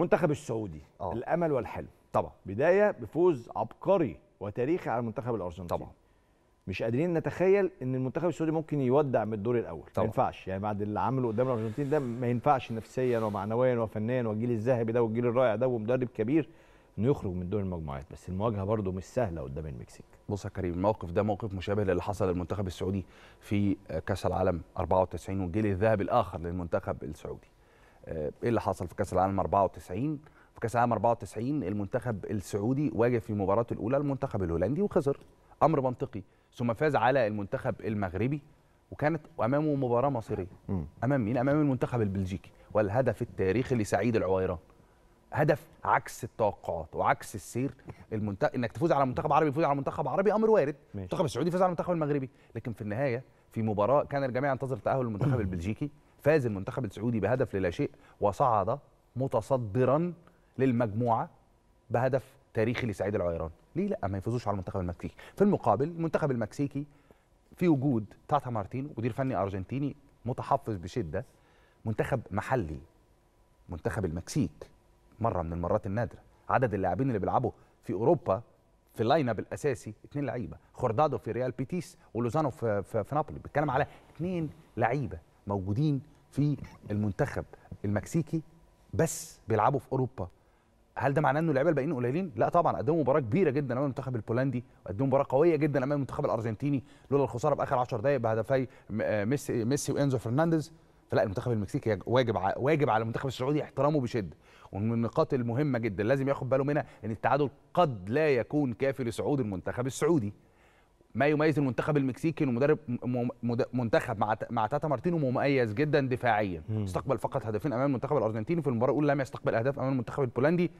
المنتخب السعودي آه. الأمل والحلم. طبعا. بداية بفوز عبقري وتاريخي على المنتخب الأرجنتيني. طبعا. مش قادرين نتخيل إن المنتخب السعودي ممكن يودع من الدور الأول. ما طبعا. ينفعش. يعني بعد اللي عمله قدام الأرجنتين ده ما ينفعش نفسيا ومعنويا وفنيا والجيل الذهبي ده والجيل الرائع ده ومدرب كبير إنه يخرج من دور المجموعات. بس المواجهة برده مش سهلة قدام المكسيك. بص يا كريم الموقف ده موقف مشابه للي حصل للمنتخب السعودي في كأس العالم 94 والجيل الذهبي الآخر للمنتخب السعودي. إيه اللي حصل في كأس العالم 94 في كأس العالم 94 المنتخب السعودي واجه في مباراته الأولى المنتخب الهولندي وخسر. أمر منطقي. ثم فاز على المنتخب المغربي وكانت أمامه مباراة مصيرية. أمام مين؟ أمام المنتخب البلجيكي. والهدف التاريخي لسعيد العويران. هدف عكس التوقعات وعكس السير المنتخب إنك تفوز على منتخب عربي يفوز على منتخب عربي أمر وارد. المنتخب السعودي يفوز على المنتخب المغربي. لكن في النهاية في مباراة كان الجميع ينتظر تأهل المنتخب البلجيكي. فاز المنتخب السعودي بهدف للا شيء وصعد متصدرا للمجموعة بهدف تاريخي لسعيد العويران. ليه لا؟ ما يفوزوش على المنتخب المكسيكي. في المقابل المنتخب المكسيكي في وجود تاتا مارتينو مدير فني أرجنتيني متحفظ بشدة منتخب محلي منتخب المكسيك مرة من المرات النادرة. عدد اللاعبين اللي بيلعبوا في أوروبا في ال lineup الأساسي اثنين لعيبة. جواردادو في ريال بيتيس ولوزانو في في, في نابولي. بيتكلم على اثنين لعيبة. موجودين في المنتخب المكسيكي بس بيلعبوا في أوروبا. هل ده معناه إنه اللعيبة الباقيين قليلين؟ لا طبعا قدموا مباراة كبيرة جدا أمام المنتخب البولندي وقدموا مباراة قوية جدا أمام المنتخب الأرجنتيني لولا الخسارة باخر 10 دقائق بهدفي آه ميسي ميسي وإنزو فرنانديز. فلا المنتخب المكسيكي واجب واجب على المنتخب السعودي احترامه بشدة. ومن النقاط المهمة جدا لازم ياخد باله منها إن التعادل قد لا يكون كافي لصعود المنتخب السعودي. ما يميز المنتخب المكسيكي إنه مدرب منتخب مع مع تاتا مارتينو مميز جدا دفاعيا. استقبل فقط هدفين أمام المنتخب الأرجنتيني في المباراة الأولى لم يستقبل أهداف أمام المنتخب البولندي.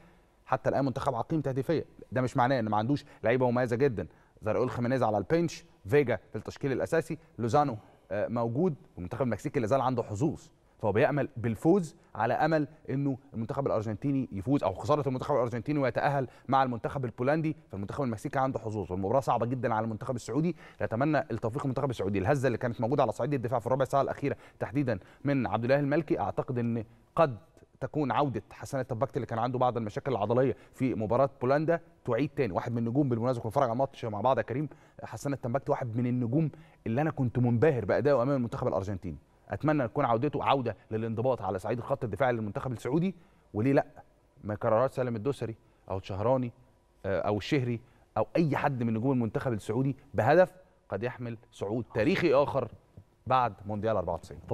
حتى الآن منتخب عقيم تهديفيا. ده مش معناه إن ما عندوش لعيبة مميزة جدا. زي راؤول خيمينيز على ال bench فيجا في التشكيل الأساسي لوزانو آه، موجود. والمنتخب المكسيكي لا زال عنده حظوظ. فهو بيأمل بالفوز على أمل إنه المنتخب الأرجنتيني يفوز أو خسارة المنتخب الأرجنتيني ويتأهل مع المنتخب البولندي. فالمنتخب المكسيكي عنده حظوظ والمباراه صعبة جدا على المنتخب السعودي. نتمنى التوفيق المنتخب السعودي. الهزة اللي كانت موجودة على صعيد الدفاع في الربع ساعة الأخيرة تحديدا من عبد الله المالكي أعتقد إن قد تكون عودة حسن التبكتي اللي كان عنده بعض المشاكل العضلية في مباراة بولندا تعيد تاني. واحد من النجوم بالمناسبة كنا بنتفرج على الماتش مع بعض يا كريم. حسن التبكتي واحد من النجوم اللي أنا كنت منبهر بادائه أمام المنتخب الأرجنتيني. أتمنى تكون عودته عودة للانضباط على صعيد الخط الدفاعي للمنتخب السعودي. وليه لأ؟ ما قرارات سالم الدوسري أو الشهراني آه، أو الشهري أو أي حد من نجوم المنتخب السعودي بهدف قد يحمل صعود تاريخي آخر بعد مونديال 94